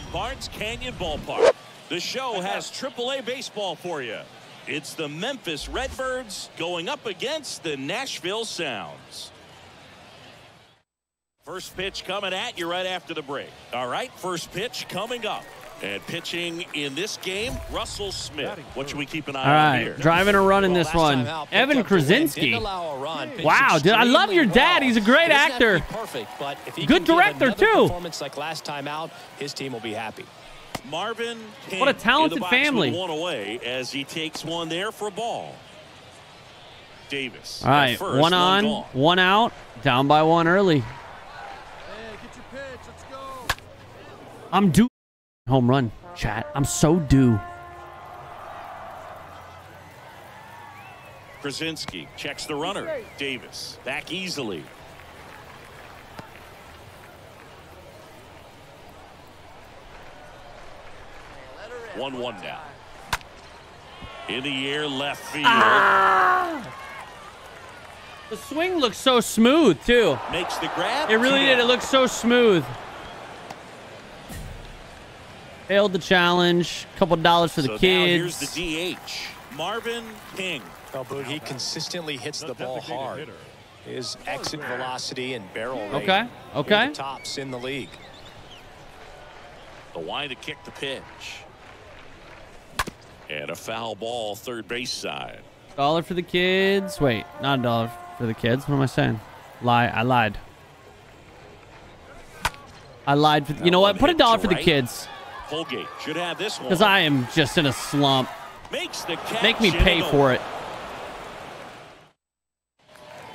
from Barnes Canyon Ballpark. The show has AAA baseball for you. It's the Memphis Redbirds going up against the Nashville Sounds. First pitch coming at you right after the break. All right, first pitch coming up. And pitching in this game, Russell Smith. What should we keep an eye All on right, here? driving a run in this last one. out, Evan up the win, didn't Krasinski. allow a run, pitched Wow, dude, I love your extremely dad. He's a great well. Doesn't have actor. perfect, but if he Good director, too. Performance like last time out, his team will be happy. Marvin What a in the talented family. One away as he takes one there for a ball. Davis. All right, first, one on, gone. one out, down by one early. I'm due. Home run, chat. I'm so due. Krasinski checks the runner. Davis back easily. One one down. In the air, left field. The swing looks so smooth too. Makes the grab. It really did. It looked so smooth. Failed the challenge. Couple dollars for the so kids. Now here's the DH. Marvin King. Oh, Boog, he consistently hits the ball hard. His exit velocity and barrel rate. Okay, okay. the tops in the league. The wide to kick the pitch. And a foul ball, third base side. Dollar for the kids. Wait, not a dollar for the kids. What am I saying? Lie. I lied. I lied. For, you That know what? Put a dollar to for the kids. Holgate should have this one. Because I am just in a slump. Makes the catch Make me pay for it.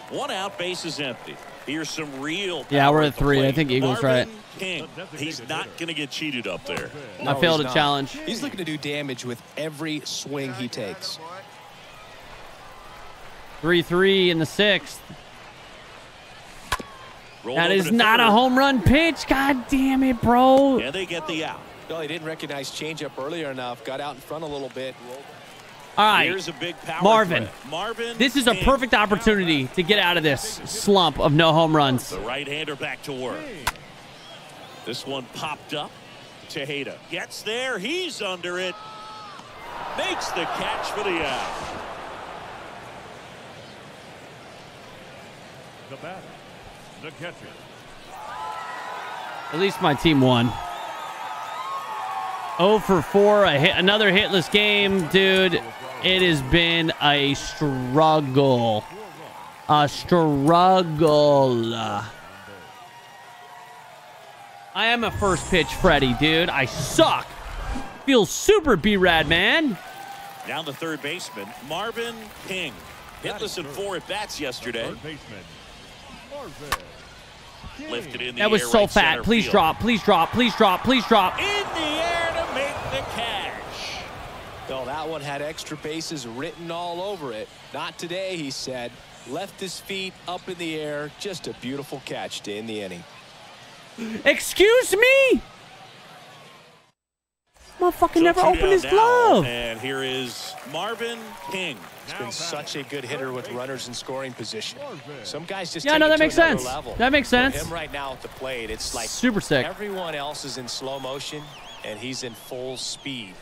One out, base is empty. Here's some real. Yeah, we're at the three. I think Eagles Marvin right. King. He's not going to get cheated up there. I failed a not. challenge. He's looking to do damage with every swing he takes. 3 3 in the sixth. Rolled That over is to not a home run pitch. God damn it, bro. And they get the out. Well, he didn't recognize changeup earlier enough. Got out in front a little bit. All right. Here's a big power Marvin. threat. Marvin. This is a perfect opportunity to get out of this slump of no home runs. The right-hander back to work. This one popped up. Tejeda gets there. He's under it. Makes the catch for the out. The batter, the catcher. At least my team won. 0 for 4, a hit, another hitless game, dude. It has been a struggle. A struggle. I am a first pitch Freddy, dude. I suck. Feel super B-Rad, man. Now the third baseman, Marvin King. Hitless in four at bats yesterday. Third baseman, Marvin. King. Lifted in the That was so right fat. Please field. drop. Please drop. Please drop. Please drop. In the air to make the catch. No, that one had extra bases written all over it. Not today, he said. Left his feet up in the air. Just a beautiful catch to end the inning. Excuse me? Motherfucker So never two opened his now, glove. And here is Marvin King. He's been such a good hitter with runners in scoring position. Some guys just Yeah, no, that makes sense. level. That makes For sense. him right now at the plate, it's like Super sick. everyone else is in slow motion, and he's in full speed.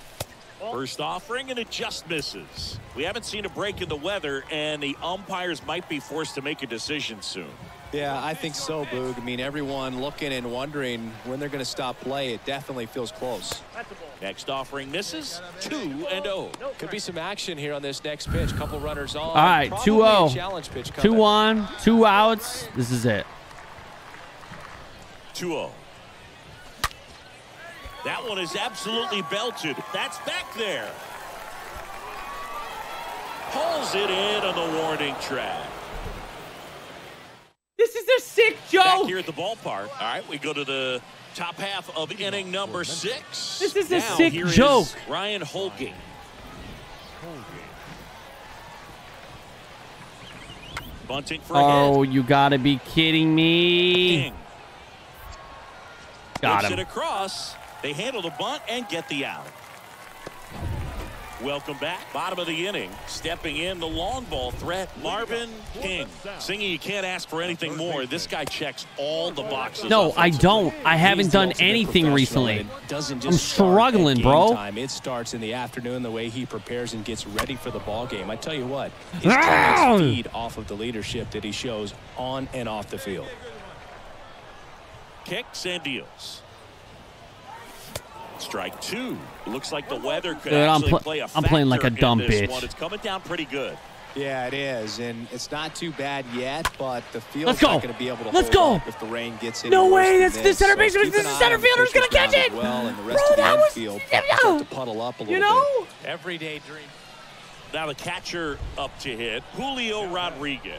First offering and it just misses. We haven't seen a break in the weather and the umpires might be forced to make a decision soon. Yeah, I think so, Boog. I mean, everyone looking and wondering when they're going to stop play. It definitely feels close. Next offering misses. Two and oh. Could be some action here on this next pitch. Couple runners on. All right, Probably 2-0. a oh. Challenge pitch 2 coming. 1, two outs. This is it. 2-0. That one is absolutely belted. That's back there. Pulls it in on the warning track. This is a sick joke. Back joke. here at the ballpark. All right, we go to the top half of inning number six. This is a Now, sick here is joke. Ryan Holgate. Bunting for a Oh, hit. you gotta be kidding me. King Got Whips it him. across. They handle the bunt and get the out. Welcome back. Bottom of the inning. Stepping in the long ball threat, Marvin King. Singing you can't ask for anything more. This guy checks all the boxes. No, I don't. I haven't He's done anything recently. doesn't I'm just start at struggling, bro. Time. It starts in the afternoon the way he prepares and gets ready for the ball game. I tell you what, his Ah! teammates feed off of the leadership that he shows on and off the field. Kicks and deals. Strike two. Looks like the weather could Dude, I'm actually pl- play a I'm playing like a factor in dumb this bitch. One. It's coming down pretty good. Yeah, it is, and it's not too bad yet, but the field's Let's go. not going to be able to Let's hold go. up if the rain gets in. No way, than that's the this. center So this is center fielder's gonna catch it. as Well, and the rest Bro, of the that was- infield yeah. to puddle up a little You know? Everyday dream. Now the catcher up to hit, Julio Rodriguez.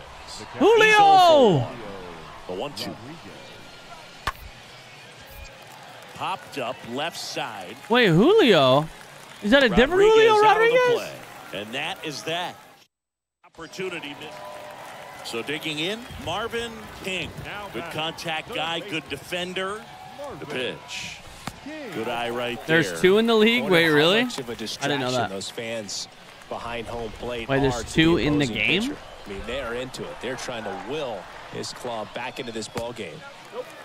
Julio! Oh the one-two. Popped up left side. Wait, Julio? Is that a different Julio out of the Rodriguez? And that is that. Opportunity missed. So digging in, Marvin King. Good contact guy, good defender. The pitch. Good eye right there. There's two in the league. Wait, really? much of a I didn't know that. Those fans behind home plate. Wait, there's two the in the game? pitcher. I mean, they are into it. They're trying to will his club back into this ball game.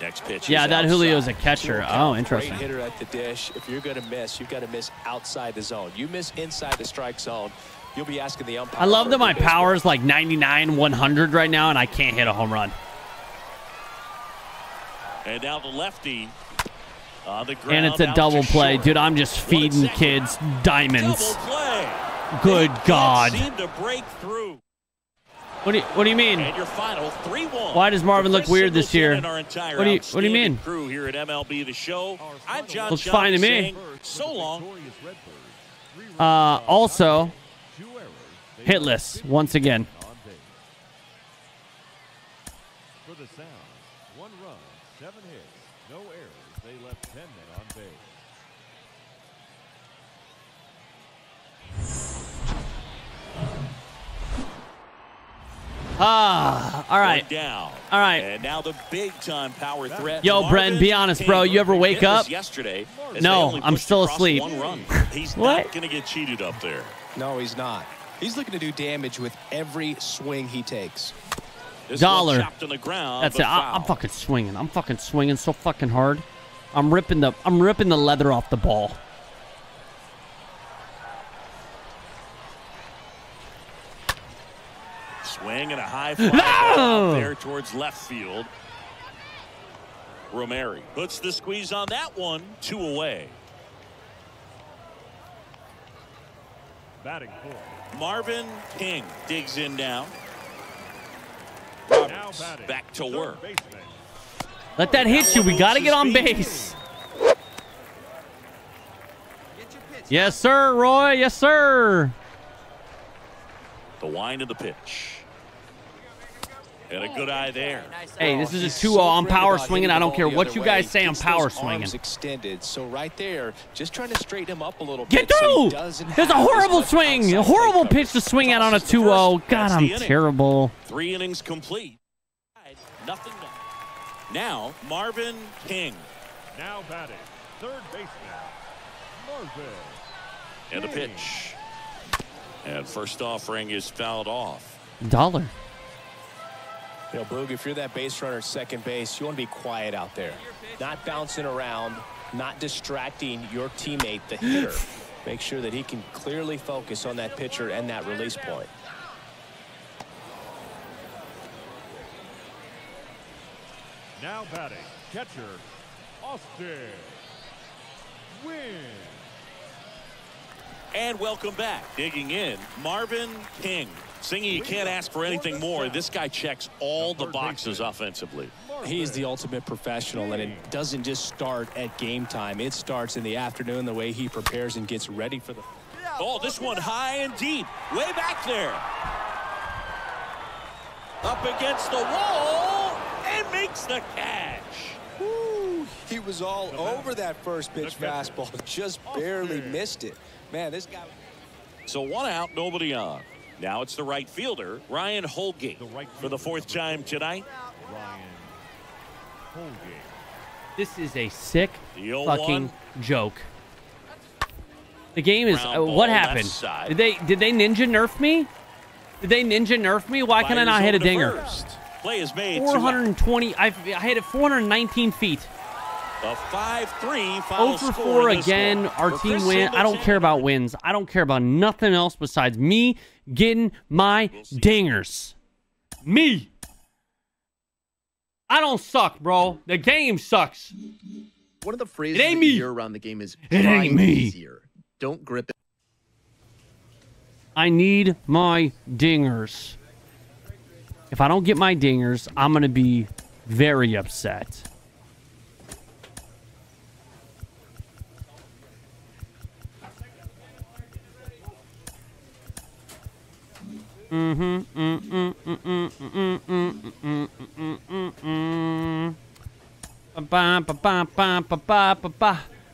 Next pitch. Yeah, that Julio's a catcher. Oh, interesting. Great hitter at the dish. If you're going to miss, you've got to miss outside the zone. You miss inside the strike zone, you'll be asking the umpire. I love that my baseball. power is like 99, 100 right now, and I can't hit a home run. And now the lefty the ground. And it's a double play. short. Dude, I'm just feeding kids diamonds. Good God. Seem to break through. What do you, what do you mean? And your final 3-1. Why does Marvin look weird this year? our What do you- what do you mean? Crew here at MLB The Show. I'm John Looks Sciambi fine to me. So long. Uh, also, hitless once again. For the Sounds, one run, seven hits, no errors. They left ten Ah, all right. One down. All right. And now the big time power threat. Yo, Marvin Bren, be honest, bro. You ever wake up? Yesterday. No, I'm still asleep. One. He's What? not going to get cheated up there. No, he's not. He's looking to do damage with every swing he takes. This Dollar. on the ground. That's it. I, I'm fucking swinging. I'm fucking swinging so fucking hard. I'm ripping the I'm ripping the leather off the ball. Swing and a high fly ball No! there towards left field. Romeri puts the squeeze on that one. Two away. Batting fourth. Marvin King digs in now. Now Roberts batting. back to work. Let that hit you. We gotta get on base. Yes, sir, Roy. Yes, sir. The wind of the pitch. And a oh, good eye there. Hey, this oh, is a 2-0. so I'm power swinging. I don't care what you guys say. I'm power those swinging. arms extended. So right there, just trying to straighten him up a little Get bit. so he through. doesn't There's a horrible swing. A horrible pitch to swing at on a 2-0. God, I'm terrible. Three innings complete. Nothing done. Now, Marvin King. Now batting. Third baseman. Marvin. And a pitch. And first offering is fouled off. Dollar. You know, Boog, if you're that base runner at second base, you want to be quiet out there. Not bouncing around, not distracting your teammate, the hitter. Make sure that he can clearly focus on that pitcher and that release point. Now batting. Catcher. Austin. Win. And welcome back. Digging in, Marvin King. Singing you can't ask for anything more. This guy checks all the boxes offensively. He's the ultimate professional, and it doesn't just start at game time. It starts in the afternoon, the way he prepares and gets ready for the. Oh, this one high and deep. Way back there. Up against the wall and makes the catch. Woo, he was all over that first pitch fastball, just barely missed it. Man, this guy. So one out, nobody on. Now it's the right fielder, Ryan Holgate, The right for the fourth time tonight. Ryan Holgate. This is a sick The 0-1. fucking joke. The game is. Uh, what happened? Did they did they ninja nerf me? Did they ninja nerf me? Why can I not hit a dinger? first. Play is made. 420. I I hit it 419 feet. A 5-3 0 for 4 again. one. Our For team Chris win. I don't care about wins. I don't care about nothing else besides me getting my dingers. Me. I don't suck, bro. The game sucks. One of the phrases It ain't that you me. hear around the game is It ain't me." easier. Don't grip it. I need my dingers. If I don't get my dingers, I'm going to be very upset.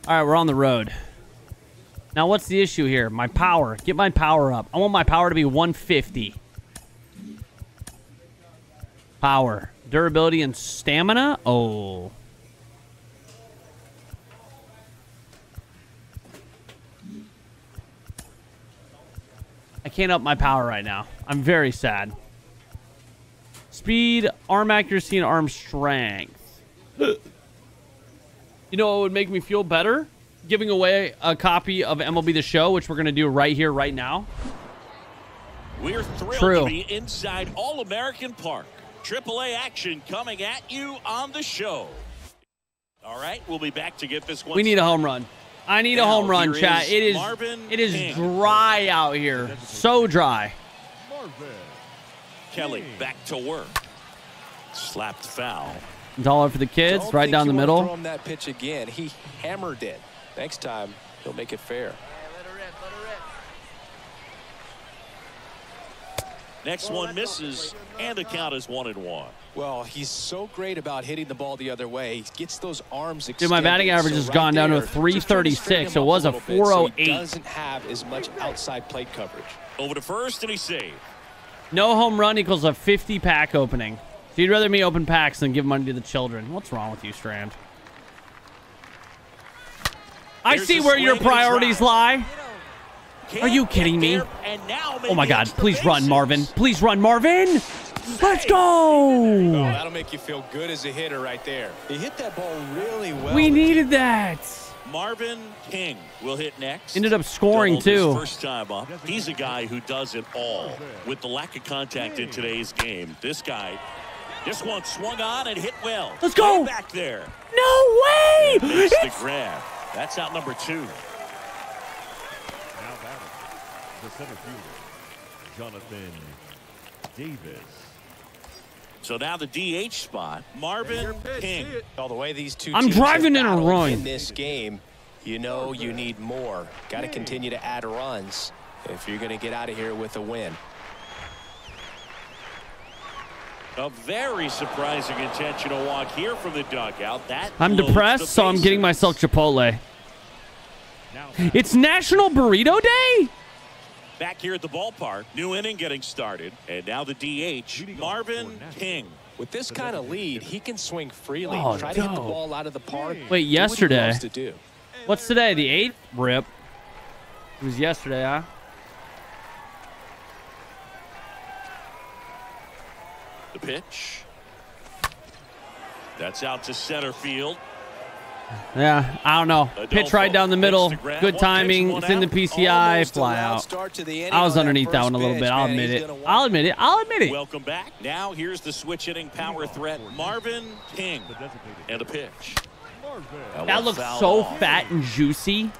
All right, we're on the road. Now, what's the issue here? My power. Get my power up. I want my power to be 150. Power. Durability and stamina? Oh. I can't up my power right now. I'm very sad. Speed, arm accuracy, and arm strength. You know what would make me feel better? Giving away a copy of MLB The Show, which we're going to do right here, right now. We're thrilled True. to be inside All-American Park. AAA action coming at you on the show. All right, we'll be back to get this one. We need a home run. I need a home run, chat. It is Marvin it is King. dry out here. So dry. Marvin. Kelly back to work. Slapped foul. Dollar for the kids, Don't right down the wanna Throw middle. him that pitch again. He hammered it. Next time, he'll make it fair. Next one misses, and the count is one and one. Well, he's so great about hitting the ball the other way. He gets those arms extended. Dude, my batting average So has right gone down to a there, just trying to 336. straighten him It was a little bit so he 408. doesn't have as much outside plate coverage. Over to first, and he saved. No home run equals a 50 pack opening. So you'd rather me open packs than give money to the children. What's wrong with you, Strand? I see where your swing and a priorities lie. Are you kidding me? there, and now Oh my god, please run. Marvin. Please run, Marvin. Let's Oh, go. that'll make you feel good as a hitter right there. He hit that ball really well. We needed that. Marvin King will hit next. Ended up scoring, Doubled too. First time up. He's a guy who does it all. With the lack of contact in today's game, this guy, this one swung on and hit well. Let's go. Way back there. No way. Missed the grab. That's out number two. Now batting, the center fielder, Jonathan Davis. So now the DH spot, Marvin King. All the way these two I'm teams driving in a run. in this game. You know you need more. Got to continue to add runs if you're going to get out of here with a win. A very surprising intentional walk here from the dugout. That I'm depressed, so I'm getting myself Chipotle. Now It's National Burrito Day? Back here at the ballpark, new inning getting started, and now the DH, Marvin King. With this kind of lead, he can swing freely. Oh, Try to hit the ball out of the park. Wait, Do what yesterday. to do. What's today? The 8th? Rip. It was yesterday, huh? The pitch. That's out to center field. Yeah, I don't know. Pitch right down the middle. Good timing. It's in the. PCI. Fly out. start to the inning I was underneath that one a little bit. I'll admit it. I'll admit it. I'll admit it. Welcome back. Now here's the switch hitting power threat, Marvin King. And a pitch. That looks so fat and juicy.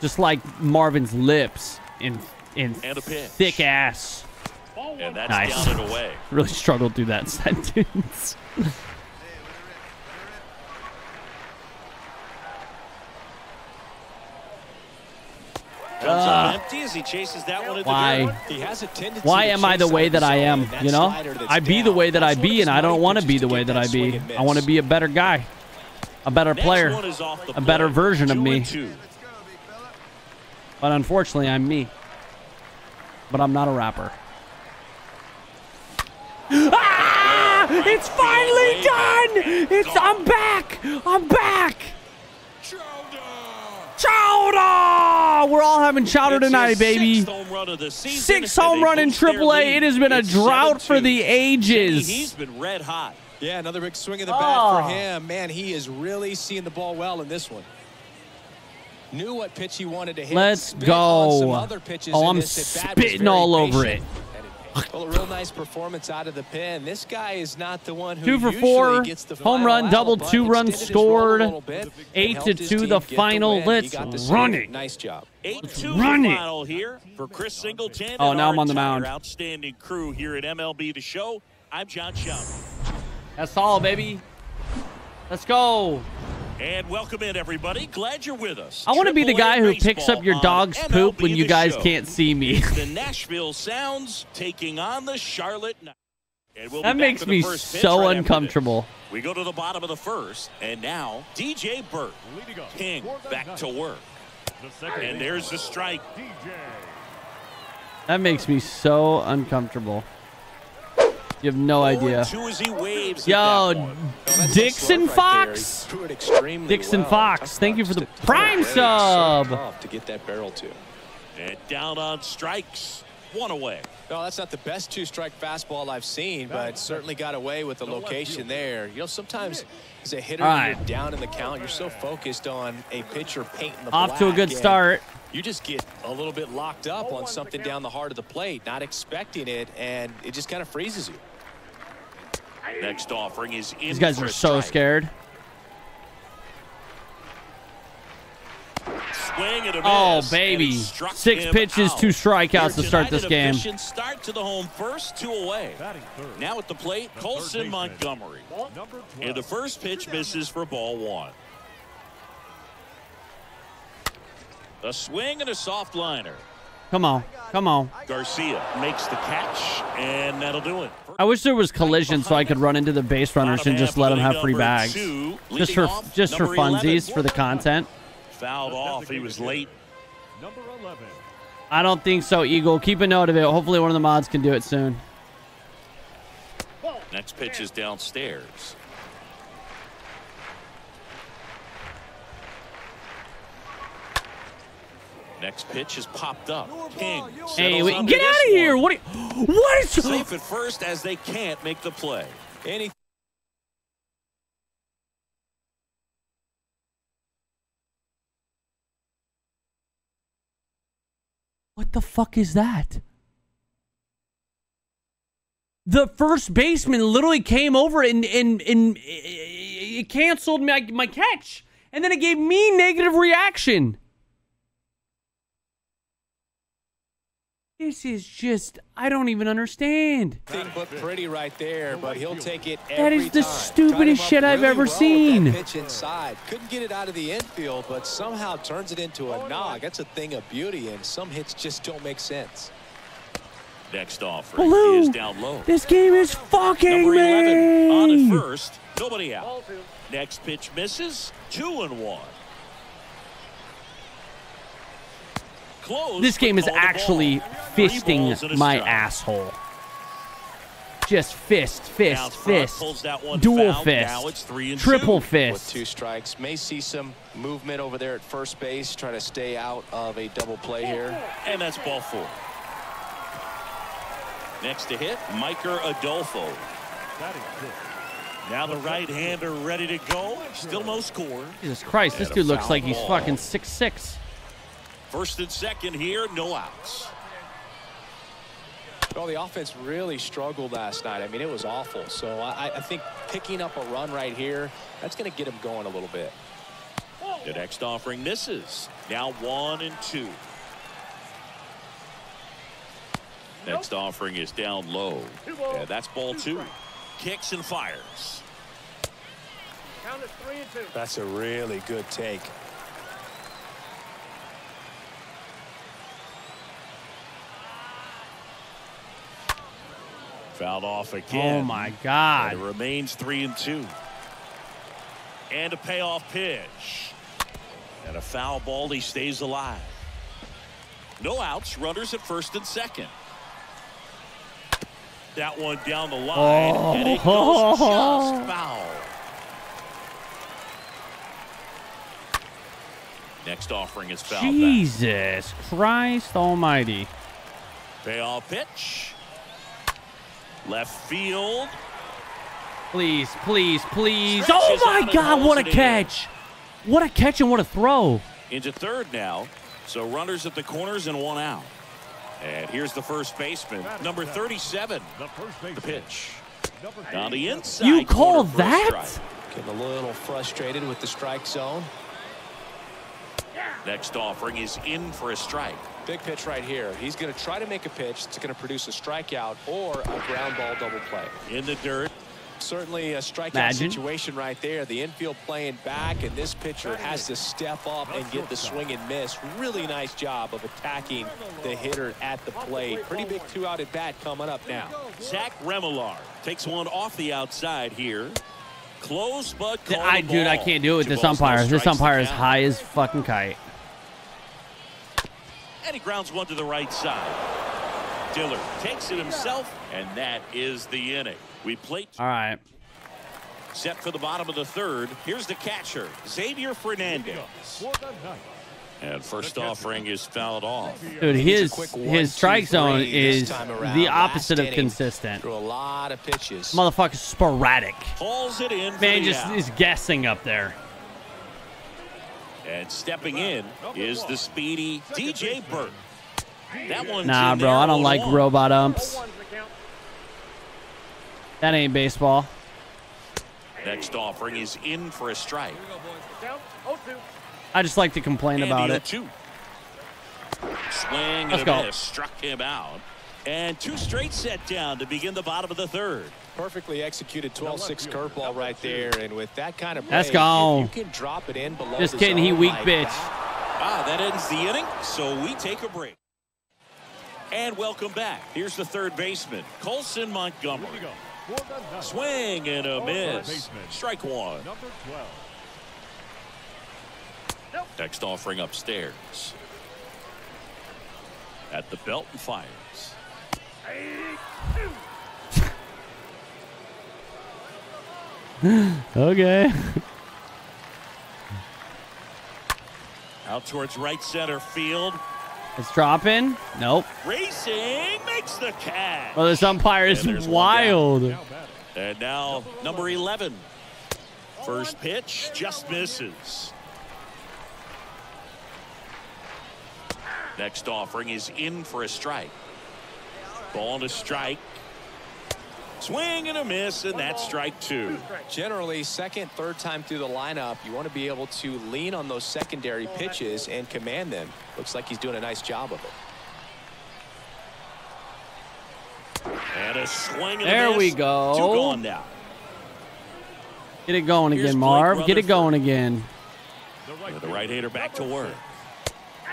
Just like Marvin's lips in in And thick ass. And that's Nice. and. Really struggled through that sentence. Comes up empty as he chases that one Why? He has a tendency Why am I the way that I am? You know, I be the way that I be, and I don't want to be the way that I be. I want to be a better guy, a better player. one is off the a better version of me. But unfortunately, I'm me. But I'm not a rapper. ah! It's finally done! It's I'm back! I'm back! Chowder! We're all having chowder It's tonight, baby. Sixth home run of the season, Six home run in boost their AAA. It has been a drought for 7-2. the ages. He's been red hot. Yeah, another big swing of the Oh. bat for ah. him. Man, he is really seeing the ball well in this one. Knew what pitch he wanted to hit. Let's spit on some go. other pitches Oh, I'm this at-bat, was spitting all over patient. it. Well, a real nice performance out of the pen. This guy is not the one who Two for four, gets the home run, out, double, two runs extended his role a scored, bit eight to two, the final. win. He Let's run it. Nice job. 8-2 run it. final here for Chris Singleton. Oh, now I'm on the mound. Outstanding crew here at MLB The Show. I'm Jon Sciambi. That's all, baby. Let's go. And welcome in, everybody. Glad you're with us. I want to be the guy who picks up your dog's poop when you guys Show. can't see me. the Nashville Sounds taking on the Charlotte we'll That makes me the first pitch so right uncomfortable. We go to the bottom of the first, and now DJ Burt Leading King back to work. And there's the strike. DJ. That makes me so uncomfortable. You have no idea. 0-2 as he waves at Yo, that one. Well, that's a Dixon slurve right there. He Fox. threw it extremely Dixon. Fox, thank you for the prime ton of weight. So sub. to get that barrel to. And down on strikes. One away. No, that's not the best two-strike fastball I've seen, but certainly got away with the location there. You know, sometimes as a hitter, right. you're down in the count, you're so focused on a pitcher painting the Off to a good start. You just get a little bit locked up on something down the heart of the plate, not expecting it, and it just kind of freezes you. Next offering is in These guys are so scared. Swing and a Oh, miss, and baby. Six pitches, out. two strikeouts Here to start this an game. efficient start to the home first, two away. Third, Now at the plate, the Colson Montgomery. And the first pitch misses for ball one. A swing and a soft liner. Come on. Come on. Garcia makes the catch, and that'll do it. I wish there was collision so I could run into the base runners and just let them have free bags. Just for just for funsies for the content. Fouled off. He was late. Number 11. I don't think so, Eagle. Keep a note of it. Hopefully one of the mods can do it soon. Next pitch is downstairs. Next pitch is popped up. King. Hey, wait, get out of here! one. What? Are you, what is? Safe at first as they can't make the play. Any What the fuck is that? The first baseman literally came over and and and it canceled my my catch, and then it gave me negative reaction. This is just I don't even understand. Thing but pretty right there, but he'll take it That every is the time. stupidest Tied him shit I've really ever well seen. Pitch inside, couldn't get it out of the infield, but somehow turns it into a nog. That's a thing of beauty, and some hits just don't make sense. Next offering Blue. is down low. This game is fucking Number 11 on at first. Nobody out. Next pitch misses. Two and one. Close. This game is actually ball. Three balls and fisting my strike. asshole. Just fist, fist, fist, pulls that one dual foul. fist, Now it's three and triple two. With fist. two strikes, may see some movement over there at first base, try to stay out of a double play here. And that's ball four. Next to hit, Micker Adolfo. Batting fifth. Now the right-hander ready to go. Still no score. Jesus Christ, this dude looks like he's ball. fucking six six. First and second here, no outs. Well, the offense really struggled last night. I mean, it was awful. So I, I think picking up a run right here, that's going to get him going a little bit. The next offering misses. Now one and two. Next offering is down low. And that's ball two. Kicks and fires. That's a really good take. Fouled off oh again. Oh my And it remains three and two. And a payoff pitch. And a foul ball. He stays alive. No outs. Runners at first and second. That one down the line. Oh. And it goes just foul. Next offering is fouled Jesus Christ Almighty. back. Payoff pitch. Left field. Please, please, please. Stretches Oh my God, what a holds it catch. What a catch and what a throw. into third now. So runners at the corners and one out. And here's the first baseman, number 37. The first The pitch. On the inside. You call corner for a that? strike. Getting a little frustrated with the strike zone. Next offering is in for a strike. Big pitch right here. He's going to try to make a pitch that's going to produce a strikeout or a ground ball double play. In the dirt. Certainly a strikeout Imagine. situation right there. The infield playing back, and this pitcher has to step up and get the swing and miss. Really nice job of attacking the hitter at the plate. Pretty big two-out at bat coming up now. Zach Remillard takes one off the outside here. Close, but called I, a dude, I can't do it with this umpire. This umpire is high as fucking kite. And he grounds one to the right side. Dillard takes it himself, and that is the inning. We played All right. set for the bottom of the third. Here's the catcher, Xavier Fernandez. For the ninth. And first offering is fouled off. Dude, his his strike zone is the opposite of consistent. Threw a lot of pitches. Motherfucker's sporadic. Pulls it in. Man just is guessing up there. And stepping in is the speedy DJ Burt. That one's Nah, bro, I don't like robot umps. That ain't baseball. Next offering is in for a strike. I just like to complain And about it. 0-2. Swing Let's and a go. miss. Struck him out. And two straight set down to begin the bottom of the third. Perfectly executed 12-6 curveball right there, and with that kind of Let's play, go. if you can drop it in below Just the kidding, he weak like bitch. that, Ah, that ends the inning, so we take a break. And welcome back. Here's the third baseman, Colson Montgomery. Here we go. For the ninth. Swing and a Third miss. baseman. Strike one. Number 12. Next offering upstairs. At the belt and fires. Okay. Out towards right center field. It's dropping. Nope. Racing makes the catch. Well, this umpire is one wild. And now number 11. First pitch just misses. Next offering is in for a strike. Ball to strike. Swing and a miss, and that's strike two. Generally, second, third time through the lineup, you want to be able to lean on those secondary pitches and command them. Looks like he's doing a nice job of it. And a swing and a There miss. we go. Two gone now. Get it going Here's again, Blake Marv. Get it going again. The right, With the right hater back to work.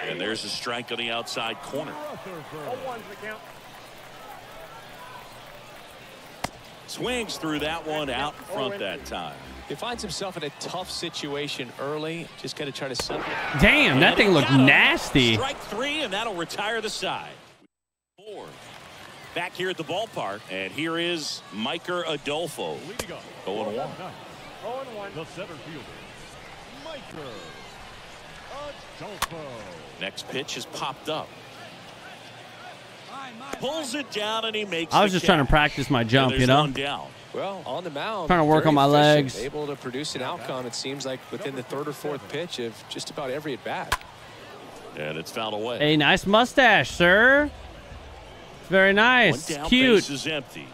And there's a strike on the outside corner. Rutherford. Swings through that one out in front that time. He finds himself in a tough situation early. Just got to try to settle it. Damn, that thing looked nasty. Strike three, and that'll retire the side. Four. Back here at the ballpark, and here is Micker Adolfo. Leading off. And one. The center fielder, Micker Adolfo. Next pitch is popped up. Pulls it down, and he makes. I was the just trying to practice my jump, you know? one down. Well, on the mound. Trying to work on my legs. Able to produce an outcome, it seems like, within the third or fourth pitch of just about every at bat. And it's fouled away. Hey, nice mustache, sir. It's Very one nice. down, Cute. base is empty.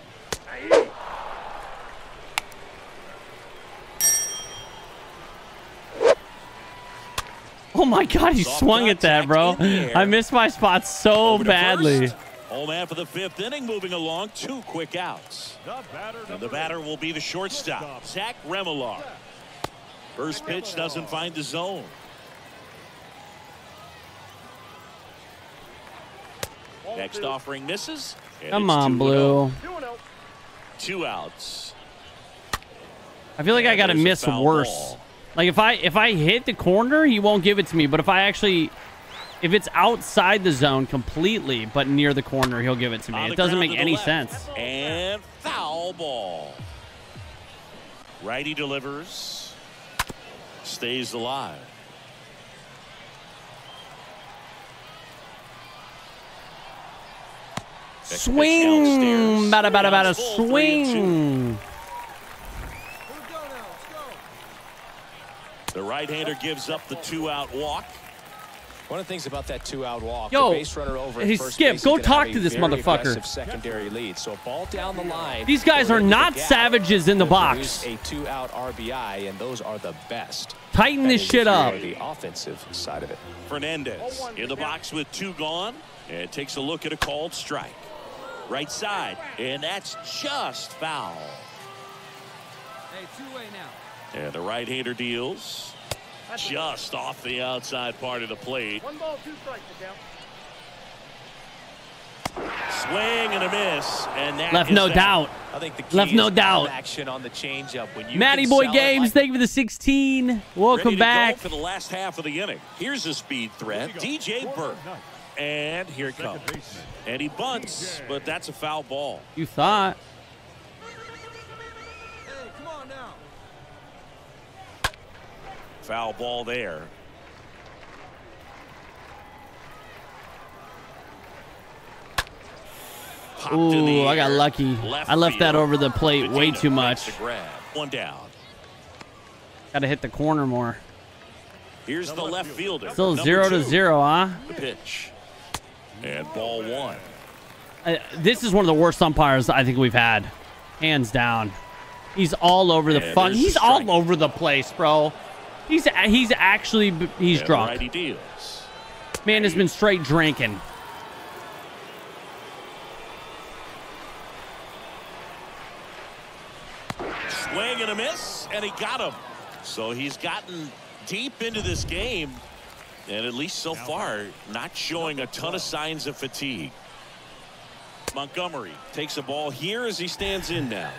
Oh my god, he Soft swung at that, bro. contact in the air. I missed my spot so badly. first. Home man for the fifth inning, moving along. Two quick outs. The batter, And the batter will be the shortstop, Zach Remillard. First pitch doesn't find the zone. Next offering misses. Come on, 2-0. Blue. Oh. Oh. Two outs. I feel like I gotta miss worse. ball. Like if I if I hit the corner, he won't give it to me. But if I actually if it's outside the zone completely, but near the corner, he'll give it to me. It doesn't make any left. sense. And foul ball. Righty delivers. Stays alive. Swing! Bada, bada, bada, swing! The right-hander gives up the two-out walk. One of the things about that two-out walk, Yo, the base runner over at hey, first Skip, base go talk to this motherfucker. secondary lead. So ball down the line. These guys are not gap savages in the box. A two-out RBI, and those are the best. Tighten That this shit up. The offensive side of it. Fernandez in the box with two gone and takes a look at a called strike. Right side, and that's just foul. Hey, two-way now. And the right-hander deals just off the outside part of the plate. One ball, two strikes, McCown. Swing and a miss, and that Left no that. doubt. I think the key Left no doubt. action on the changeup. When you Matty Boy Games, like thank you for the 16. Ready Welcome to back. go for the last half of the inning. Here's a speed threat, DJ Burt, and here it comes. Second. And he bunts, but that's a foul ball. You thought. Foul ball there. Popped Ooh, I got lucky. Left I left that over the plate way too much. One down. Got to hit the corner more. Here's the left fielder. Still Number zero to zero, huh? The pitch. And ball one. Uh, this is one of the worst umpires I think we've had, hands down. He's all over the Yeah, fuck. He's all over the place, bro. He's he's actually he's And drunk. Deals. Man has been straight drinking. Swing and a miss, and he got him. So he's gotten deep into this game, and at least so far, not showing a ton of signs of fatigue. Montgomery takes a ball here as he stands in now.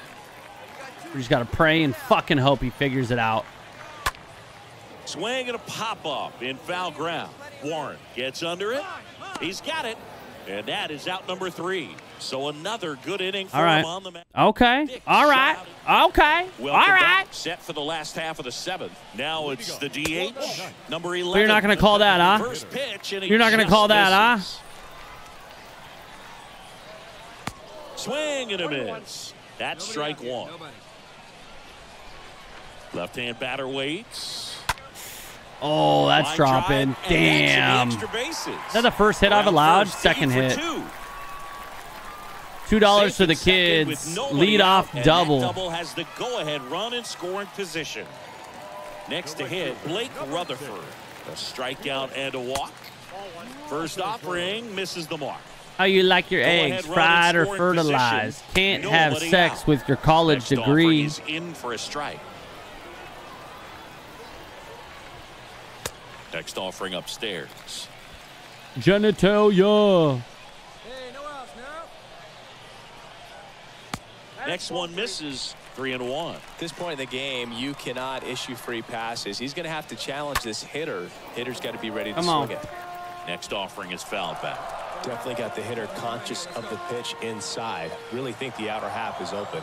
We just gotta pray and fucking hope he figures it out. Swing and a pop up in foul ground. Warren gets under it. He's got it. And that is out number three. So another good inning for All right. him on the mat. Okay. All right. Okay. All Welcome right. back. Set for the last half of the seventh. Now it's the DH, number 11. you're not gonna call that, huh? First pitch, and You're not gonna just call that, huh? misses. Swing and a miss. That's strike one. Left-hand batter waits. Oh, that's dropping. and that's Damn. the extra bases. Is that the first hit I've allowed? Second hit. two. Two dollars for the at second with kids. nobody Lead off that double. double has the go-ahead run in scoring position. Next to hit, Blake Rutherford. A strikeout and a walk. First offering misses the mark. How you like your eggs, fried or fertilized? position. Can't have sex out. with your college Next degree. in for a strike. Next offering upstairs. Genitalia. Next one misses. Three and one. At this point in the game, you cannot issue free passes. He's going to have to challenge this hitter. Hitter's got to be ready to Come swing on. it. Next offering is fouled back. Definitely got the hitter conscious of the pitch inside. Really think the outer half is open.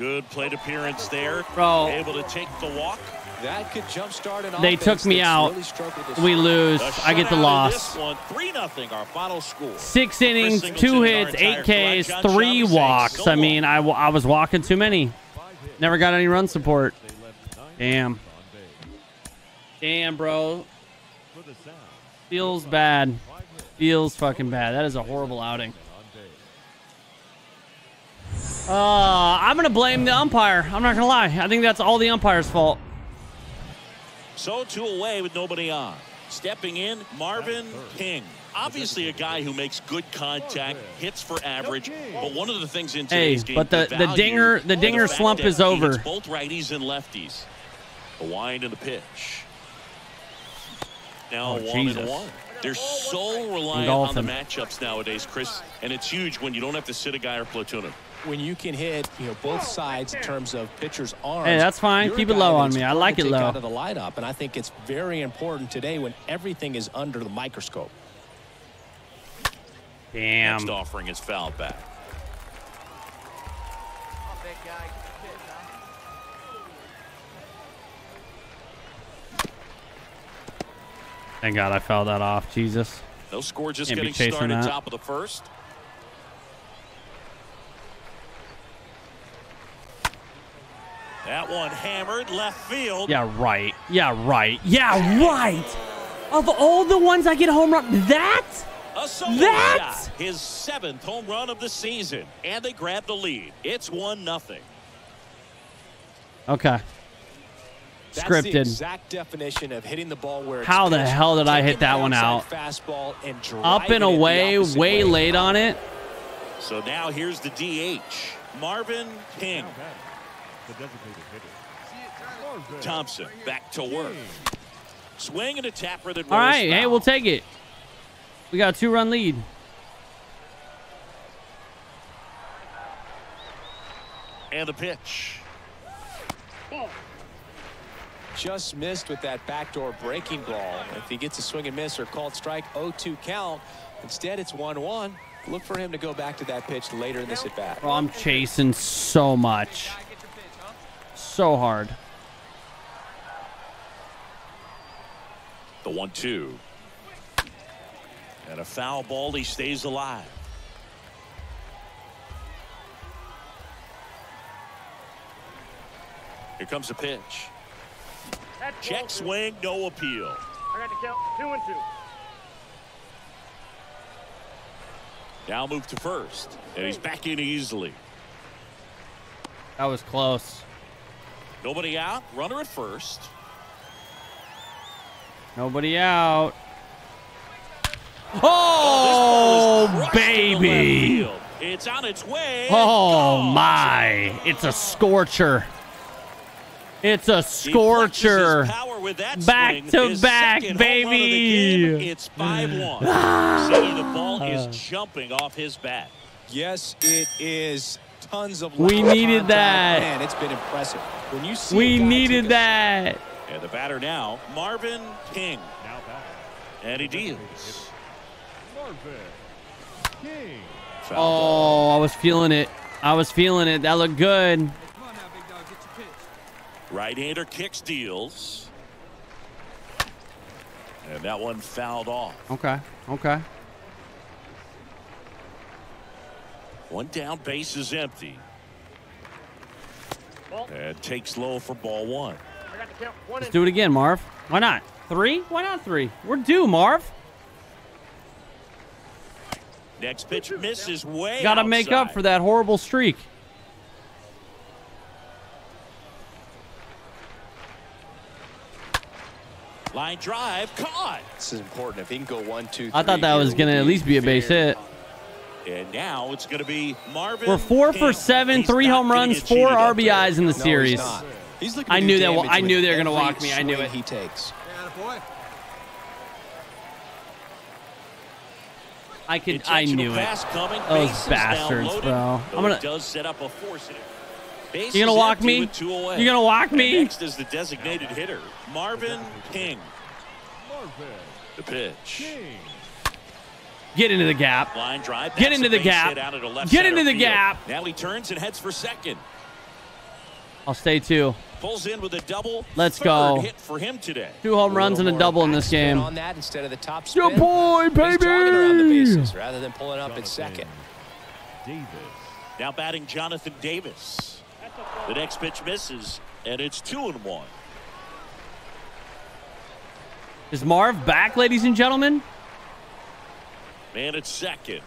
Good plate appearance there. Bro. Able to take the walk. That could jumpstart an They took me out. really We lose. I get the loss. One, three nothing. Our final score. Six innings, two hits, eight Ks. John three Sciambi walks. so I long. mean, I, w- I was walking too many. Never got any run support. Damn. Damn, bro. For the Sound. Feels bad. Feels fucking bad. That is a horrible outing. Uh, I'm gonna blame the umpire. I'm not gonna lie. I think that's all the umpire's fault. So two away with nobody on. Stepping in, Marvin King. Obviously a guy who makes good contact, hits for average, but one of the things in Hey, today's game, but the- the value dinger- the dinger fact slump is over. both righties and lefties. A wind and the pitch. Now Oh, one Jesus. and one. They're so reliant on the matchups nowadays, Chris, and it's huge when you don't have to sit a guy or platoon him. When you can hit you know both oh, sides in terms of pitchers arms Hey, that's fine. Keep it low on me. I like it low. out of the lineup and I think it's very important today when everything is under the microscope Damn. Next offering is fouled back. Thank God I fell that off. Jesus. No score just Can't getting started that. top of the first. That one hammered left field. Yeah, right. Yeah, right. Yeah, right. Of all the ones I get home run, that? A That? shot. His seventh home run of the season. And they grab the lead. It's 1 nothing. Okay. That's the Scripted. exact definition of hitting the ball where How the pitched. hell did I hit that one out? Fastball and Up and away, way way. late on it. So now here's the DH. Marvin King. Now batting, the designated hitter. Thompson back to work. Swing and a tapper that rolls All right. Hey, we'll take it. We got a two run lead. And the pitch. Just missed with that backdoor breaking ball. If he gets a swing and miss or called strike, 0-2 count. Instead, it's 1-1. Look for him to go back to that pitch later in this at bat. Bro, I'm chasing so much. So hard. The one two. And a foul ball. He stays alive. Here comes the pitch. Check swing, no appeal. I got to count two and two. Now move to first. And he's back in easily. That was close. Nobody out. Runner at first. Nobody out. Oh, this ball Oh, is crushed in the left baby. It's on its way. Oh, Gone. my. It's a scorcher. It's a He flexes his scorcher. power with that Back to back, second home run of the baby. It's 5-1. See, the ball is jumping off his bat. Yes, it is. Tons of We needed that. Man, it's been impressive. When you see We needed that. And the batter now, Marvin King. Now batting, And he deals. Marvin King. Oh, I was feeling it. I was feeling it. That looked good. Right-hander kicks deals. And that one fouled off. Okay. Okay. One down, base is empty. And takes low for ball one. I got to count one Let's do it again, Marv. Why not? Three? Why not three? We're due, Marv. Next pitch misses way Got to make up for that horrible streak. Line drive, caught. This is important. If he can go one, two, I thought that was going to at least be a base hit. And now it's going to be Marvin. We're four for seven, three home runs, four cheated up there. RBIs in the No, series. not. He's I knew that- damage I knew they were gonna walk me. I knew swing it. He takes. I could. I knew it. pass coming. Those bastards, loaded, bro. I'm gonna- It does set up a force. Base You gonna walk me? with two away. You gonna walk And me? next is the designated hitter, Marvin King. Marvin The pitch. King. Get into the gap. Line drive. Get into the gap. hit out into left Get into the field. gap. Now he turns and heads for second. I'll stay two. Pulls in with a double. Let's Third go. hit for him today. Two home runs and a double in this game. On that instead of the top Your spin. boy, He's jogging around the baby. bases rather than pulling up at second. Davis. Now batting Jonathan Davis. The next pitch misses, and it's two and one. Is Marv back, ladies and gentlemen? Man at second.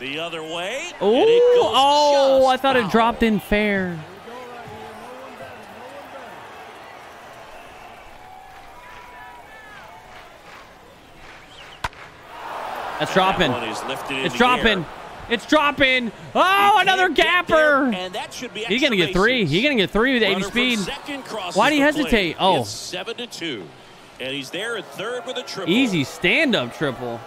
The other way. Ooh, oh, I thought it dropped in fair. That's dropping. That It's dropping. air. It's dropping. Oh, He another there, gapper. and that should be He's gonna get three. He's gonna get three with 80 speed. Why do you hesitate? Oh. It's seven to two, and he's there at third with a triple. Easy stand-up triple.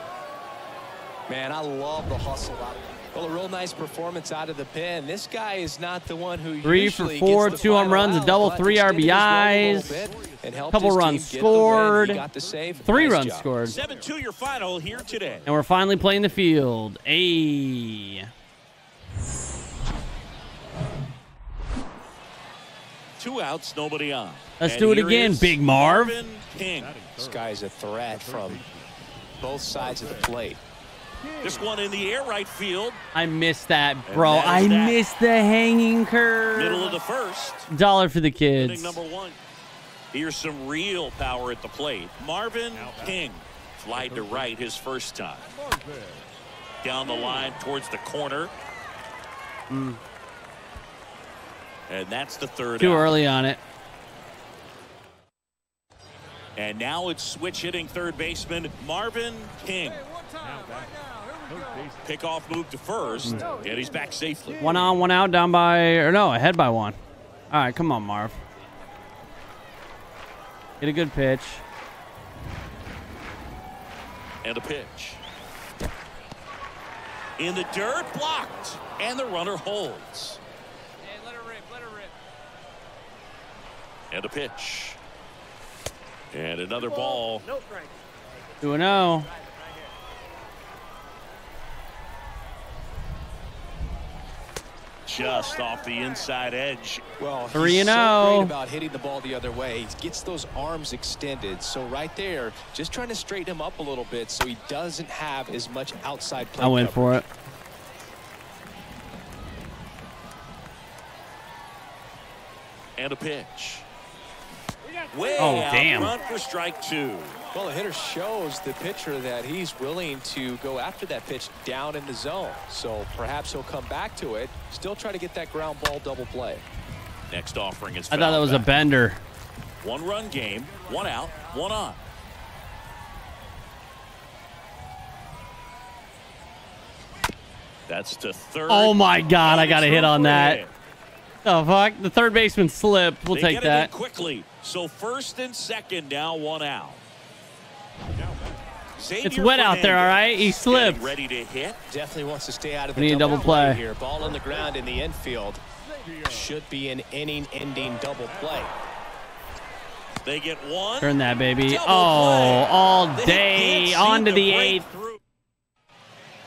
Man, I love the hustle out of Well, a real nice performance out of the pen. This guy is not the one who Three for four, gets the two home runs, a out, double, but three extended his role a RBIs, little bit and helped couple runs team get the win. He scored, got the save. Three Nice runs job. scored. Seven two, your final here today. And we're finally playing the field. A. two outs, nobody on. Let's And do it again, Big Marv. King. This guy's a threat from both sides of the plate. This one in the air right field, I missed that, bro. that is I that. missed the hanging curve. middle of the first. Dollar for the Inning kids. number one. Here's some real power at the plate. Marvin King slide to right his first time. Down the line towards the corner. And that's the third Too out. early on it. And now it's switch hitting third baseman Marvin King. Pickoff move to first, and he's back safely. One on, one out, down by, or no, ahead by one. All right, come on, Marv. Get a good pitch. And a pitch. In the dirt, blocked. And the runner holds. And a pitch. And another ball. No strike. 2 0. Just off the inside edge. Well, Three he's and so great about hitting the ball the other way. He gets those arms extended. So right there, just trying to straighten him up a little bit so he doesn't have as much outside play. I went for it. And a pitch. Oh, Way Oh, out damn. front for strike two. Well, the hitter shows the pitcher that he's willing to go after that pitch down in the zone. So perhaps he'll come back to it, still try to get that ground ball double play. Next offering is I thought that fouled was a bender. One run game, one out, one on. That's to third. Oh my God, I got a hit on that. in. The fuck? The third baseman slipped. We'll They take get that. It in quickly. So first and second now one out. It's Xavier wet out there, all right? He slipped. getting Ready to hit. Definitely wants to stay out of the We need a double, double play. here. Ball on the ground in the infield. Should be an inning-ending double play. They get one. Turn that, baby. Double Oh, play. all day. can't On to the break eighth. through.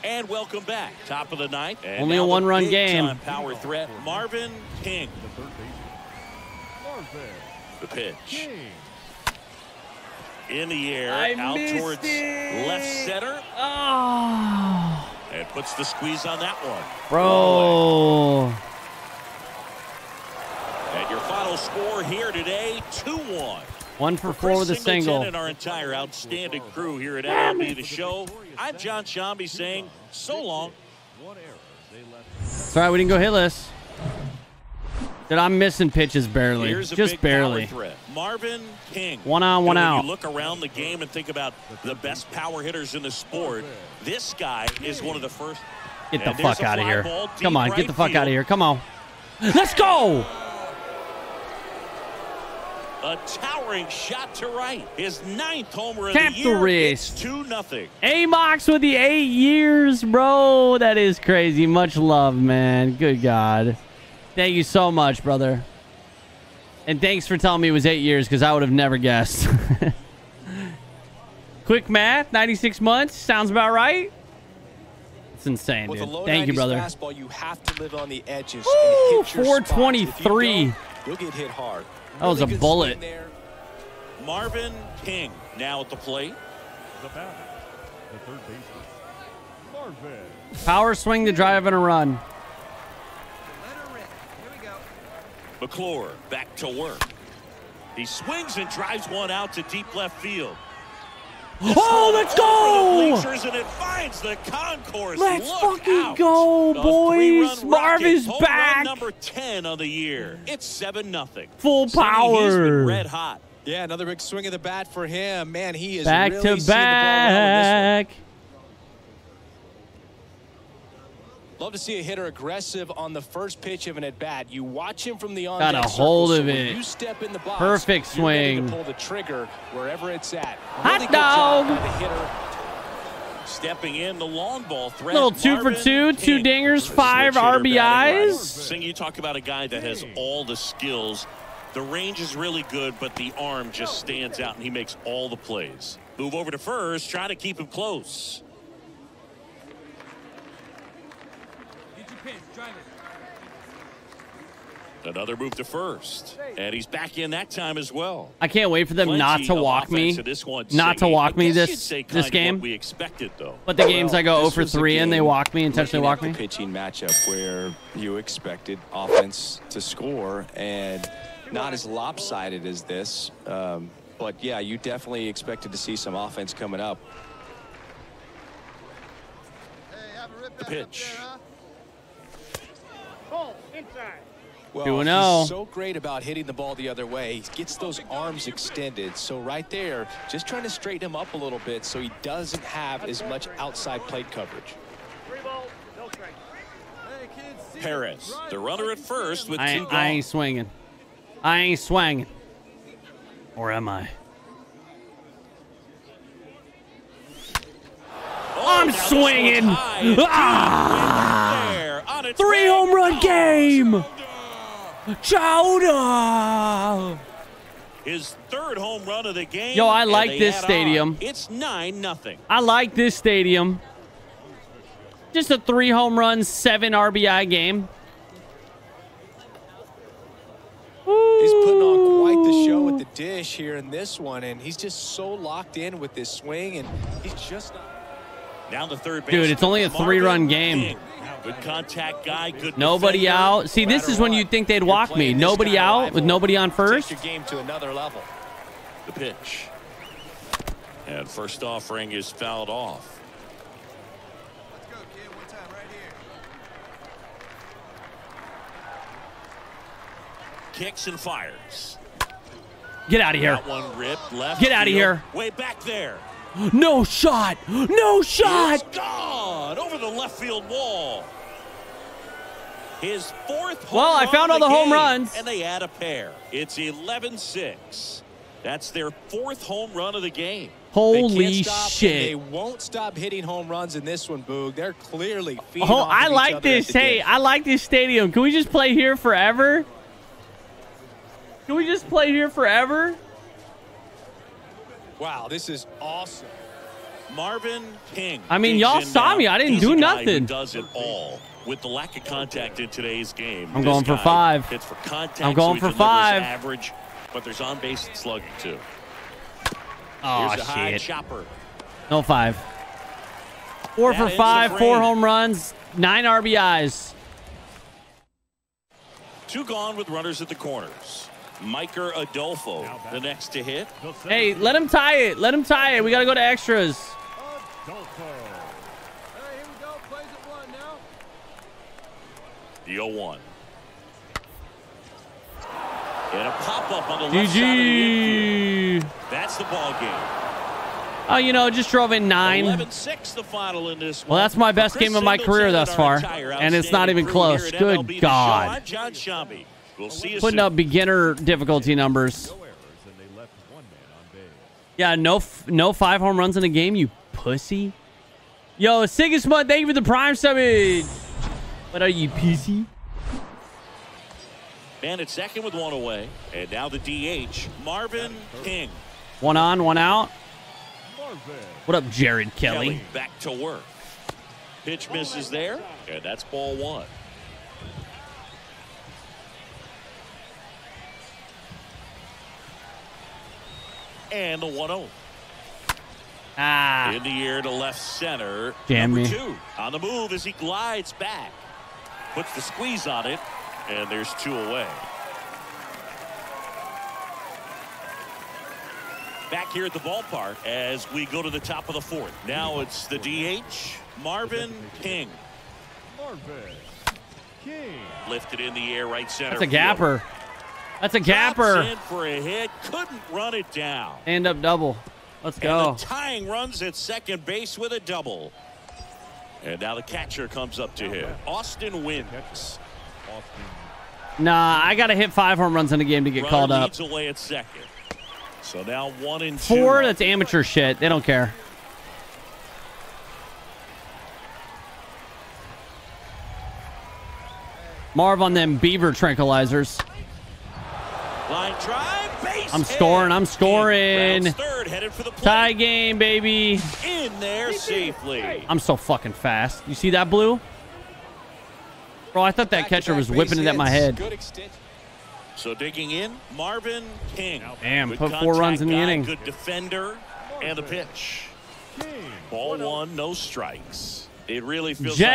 And welcome back. Top of the ninth. And Only a one-run game. Power threat, Marvin King. The pitch. Hmm. In the air, I out towards it. left center. Oh, And puts the squeeze on that one. bro. And your final score here today, 2-1. One for four with a single. and our entire outstanding crew here at MLB The Show. I'm Jon Sciambi saying so long. One error. They left It's all right, we didn't go hitless. Dude, I'm missing pitches barely. Just barely. Marvin King. One on, one out. You look around the game and think about the best power hitters in the sport. This guy is one of the first. Get the fuck out of here. Come on, get the fuck out of here. Come on. Let's go. A towering shot to right. His ninth homer of Tap the year. wrist. It's 2 nothing. Amox with the eight years, bro. That is crazy. Much love, man. Good God. Thank you so much, brother. And thanks for telling me it was eight years because I would have never guessed. Quick math 96 months. Sounds about right. It's insane, dude. Thank you, brother. fastball, you have to live on the edges Woo, and hit your spots. If you 423. You'll get hit hard. That was a bullet. there. Marvin King now at the plate. the batter. The third baseman. Marvin. Power swing to drive and a run. McClure back to work. He swings and drives one out to deep left field. Oh, let's Over the go! and it finds the concourse. Let's Look fucking out. go, boys. three-run Marv rocket, is home back. Number 10 on the year. It's 7 nothing. Full He's been power. red hot. Yeah, another big swing of the bat for him. Man, he is Back really to seeing the ball well this one. back. Love to see a hitter aggressive on the first pitch of an at bat. You watch him from the on Got a hold circle, of so it. You step in the box. Perfect you're ready swing. to pull the trigger wherever it's at. Hot Really good dog. the hitter. Stepping in the long ball threat. Little two for Marvin two, two King. dingers, five switch hitter batting right. RBIs. Sing, you talk about a guy that has all the skills. The range is really good, but the arm just stands out, and he makes all the plays. Move over to first, try to keep him close. Another move to first. And he's back in that time as well. I can't wait for them Plenty not to walk me. offense in this one, Not to walk me this this game. We expected, though. But the games I go This 0 for 3 and they walk me, intentionally looking walk at the me. pitching matchup where you expected offense to score and not as lopsided as this. Um, but yeah, you definitely expected to see some offense coming up. The pitch. Cole, inside. Well, he's so great about hitting the ball the other way. He gets those arms extended. So right there, just trying to straighten him up a little bit so he doesn't have as much outside plate coverage. Three balls, no strikes. Perez, the runner at first with I two ain't. I ain't swinging. I ain't swinging. Or am I? Oh, I'm now this one's swinging. high and deep Ah! In there on its Three way. home run Oh, game. Chowder. Chowder! His third home run of the game. Yo, I like this add on. stadium. It's 9 nothing. I like this stadium. Just a three home run, seven RBI game. He's putting on quite the show with the dish here in this one, and he's just so locked in with this swing, and he's just not. Down the third base. Dude, it's only a three-run Marvin game. King. Good contact guy. Good. Nobody defender. out. See, No this matter is when you'd think they'd walk me. Nobody kind of out with nobody on Take first. your game to another level. The pitch. And first offering is fouled off. Kicks and fires. Get out of here. That one ripped left. Get out of here. Way back there. No shot. No shot. It's gone over the left field wall. His fourth home Well, I found all the the home game, runs. And they add a pair. It's 11-6. That's their fourth home run of the game. Holy stop, and They won't stop hitting home runs in this one, Boog. They're clearly feeding Oh, I like this. Hey. I like this stadium. Can we just play here forever? Can we just play here forever? Wow, this is awesome. Marvin King. I mean, y'all saw me. I didn't do a guy who nothing. does it all. With the lack of contact in today's game, I'm going for guy five. Hits for contact. I'm going so for delivers five. Average, but there's on base and slugging too. Oh, Here's a high shit. chopper. No five. Four That for five, four home runs, nine RBIs. Two gone with runners at the corners. Micker Adolfo, the next to hit. Hey, let him tie it. Let him tie it. We got to go to extras. Adolfo. The 0-1. And a pop-up on the left side of the infield. GG. That's the ball game. Oh, you know, just drove in nine. 11-6 the final in this Well, that's my best Chris game of my career thus far, and it's not even close. Good MLB The Show. God. We'll see you Putting up beginner difficulty numbers. No errors, and they left one man on base. Yeah, no, f- no five home runs in a game, you pussy. Yo, Sigismund, thank you for the prime summit. What are you, PC? Man at second with one away. And now the DH, Marvin King. One on, one out. Marvin. What up, Jared Kelly? Kelly back to work. Pitch misses there, and that's ball one. And the 1 0. Ah, In the air to left center. Damn Number me. two on the move as he glides back. Puts the squeeze on it, and there's two away. Back here at the ballpark as we go to the top of the fourth. Now it's the DH, Marvin King. Marvin. King. Lifted in the air right center. that's a field. gapper. That's a gapper. in for a hit. Couldn't run it down. Stand up double. Let's And go. the tying runs at second base with a double. And now the catcher comes up to him. Austin Wynns. Austin. Nah, I got to hit five home runs in a game to get Runner called up. away at second. So now one and Four, two. that's amateur shit. They don't care. Marv on them beaver tranquilizers. Line drive, I'm scoring, I'm scoring. Third, headed for the plate. Tie game, baby. In there safely. I'm so fucking fast. You see that blue? Bro, I thought that Back-to-back catcher was whipping base it at my head. So digging in, Marvin King. Damn, Good put four runs in the guy, inning. Good defender. And the pitch. Ball one, no strikes. It really feels Jeff,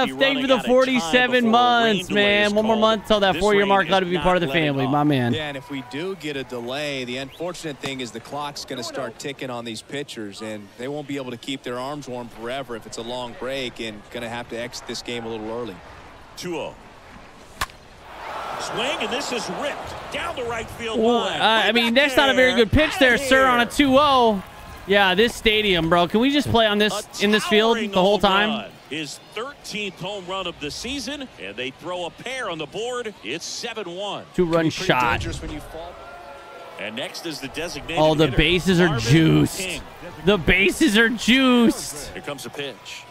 like we might be thank you for the out of time 47 before a rain months, man. One more month till that This four-year mark. is Got to be part of the family, my man. Yeah, and if we do get a delay, the unfortunate thing is the clock's going to start ticking on these pitchers, and they won't be able to keep their arms warm forever if it's a long break and going to have to exit this game a little early. 2-0. Swing, and this is ripped down the right field Ooh, line. uh, I mean, back that's not a very good pitch there, Outta sir, on a here. 2-0. Yeah, this stadium, bro. Can we just play on this in this field the whole time? run. His 13th home run of the season, and they throw a pair on the board. It's 7-1. Two-run shot. dangerous when you fall. And next is the designated Oh, the hitter, bases are Marvin juiced. King. The bases are juiced. Here comes a pitch.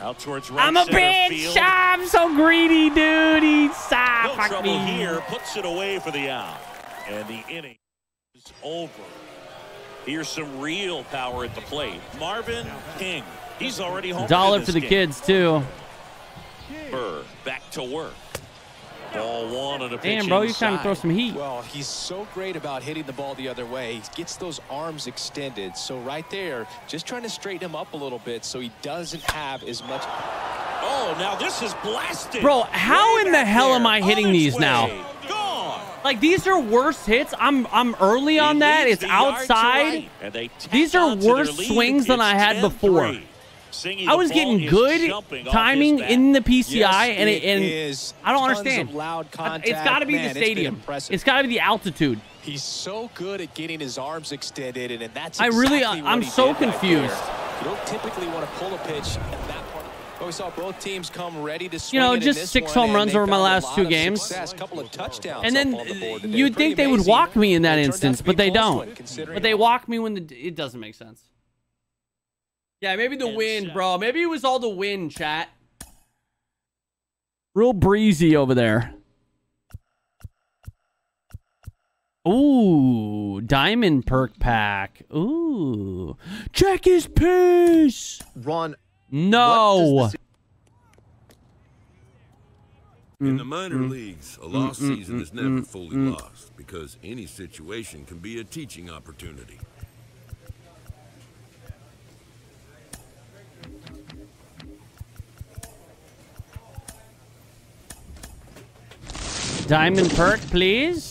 Out towards right I'm a center bitch. field. I'm so greedy, dude. He's ah, No fuck trouble me. here. Puts it away for the out. And the inning is over. Here's some real power at the plate. Marvin King. He's already home. Dollar for the kids too. Burr back to work. Ball one and a pitch Damn, bro, you're trying to throw some heat. Well, he's so great about hitting the ball the other way. He gets those arms extended. So right there, just trying to straighten him up a little bit so he doesn't have as much. Oh, now this is blasted. Bro, how Way in the hell there. am I hitting these now? way. Gone. Like these are worse hits. I'm I'm early on He that. It's the outside. right, and they These are on to their worse swings than It's I had 10-3. before. I was getting good timing in the PCI, Yes, and it it, and is I don't tons understand. loud contact. It's got to be Man, the stadium. impressive. It's got to be the altitude. He's so good at getting his arms extended, and, and that's I really, I'm so did right confused. you don't typically want to pull a pitch at that part. But we saw both teams come ready to swing You know, just six home runs over my last two games. Success, couple of touchdowns And then the board today. you'd Pretty think they would walk me in that It instance, but they don't. one, But they walk me when the it doesn't make sense. Yeah, maybe the wind, bro. Maybe it was all the wind, chat. Real breezy over there. Ooh, diamond perk pack. Ooh, check his piece. Ron, No. what does this In the mm. minor mm. leagues, a mm, lost season is never fully lost because any situation can be a teaching opportunity. Diamond perk, please.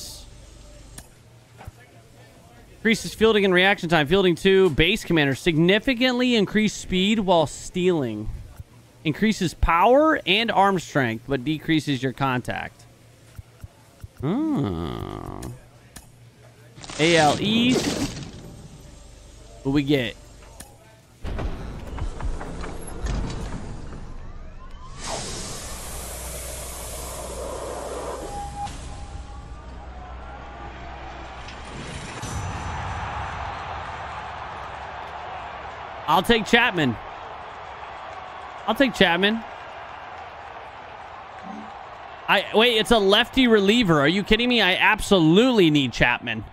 Increases fielding and reaction time. Fielding 2, base commander. Significantly increased speed while stealing. Increases power and arm strength, but decreases your contact. Oh. What we get? I'll take Chapman. I'll take Chapman. I wait, it's a lefty reliever. Are you kidding me? I absolutely need Chapman.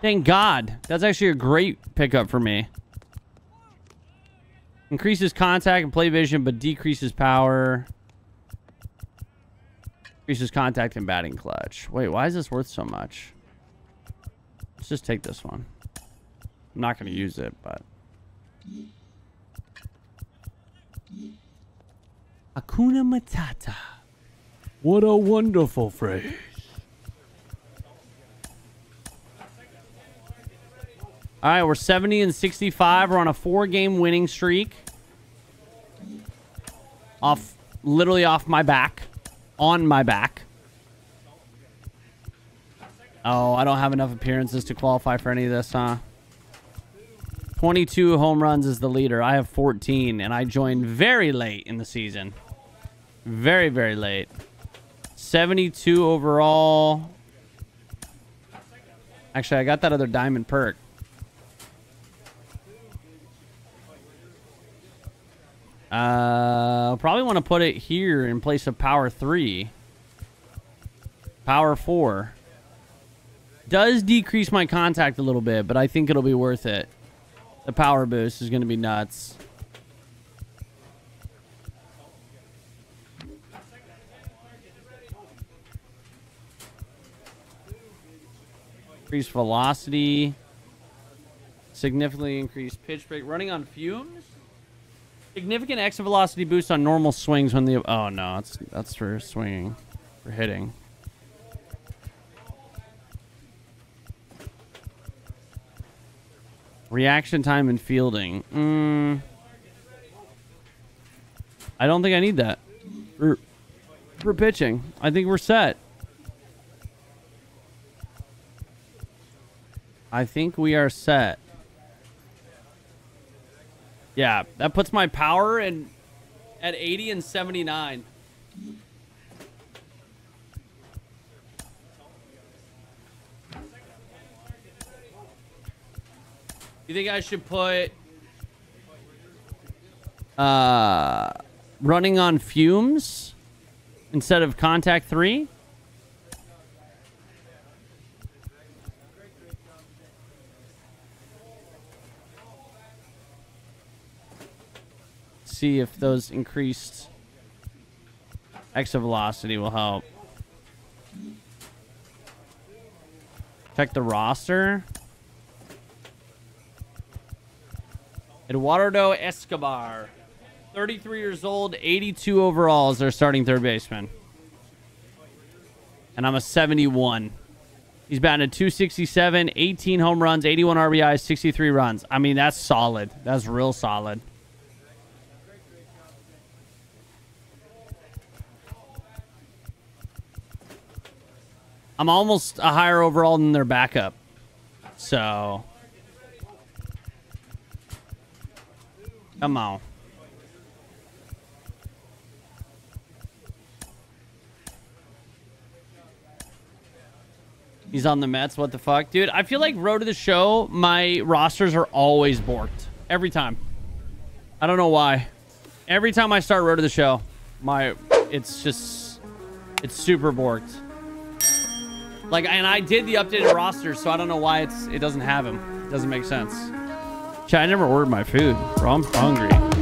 Thank God. That's actually a great pickup for me. Increases contact and play vision, but decreases power. Increases contact and batting clutch. Wait, why is this worth so much? Let's just take this one. I'm not going to use it, but. Hakuna Matata. What a wonderful phrase. All right, we're 70 and 65. We're on a four-game winning streak. Off, literally off my back, on my back. Oh, I don't have enough appearances to qualify for any of this, huh? 22 home runs is the leader. I have 14, and I joined very late in the season. Very, very late. 72 overall. Actually, I got that other diamond perk. Uh, probably want to put it here in place of power 3. Power 4. Does decrease my contact a little bit, but I think it'll be worth it. The power boost is going to be nuts. Increased velocity. Significantly increased pitch break. Running on fumes? Significant exit velocity boost on normal swings when the... Oh, no. That's, that's for swinging. For hitting. Reaction time and fielding. Mm, I don't think I need that for for pitching. I think we're set. I think we are set. Yeah, that puts my power in at 80 and 79. You think I should put uh running on fumes instead of contact 3? see if those increased exit velocity will help. Check the roster. Eduardo Escobar. 33 years old, 82 overall as their starting third baseman. And I'm a 71. He's batting at 267, 18 home runs, 81 RBIs, 63 runs. I mean, that's solid. That's real solid. I'm almost a higher overall than their backup. So. Come on. He's on the Mets. What the fuck? Dude, I feel like road to the show, my rosters are always borked. Every time. I don't know why. Every time I start road to the show, my it's just it's super borked. Like, and I did the updated roster, so I don't know why it's it doesn't have him. It doesn't make sense. I never ordered my food, bro. I'm hungry.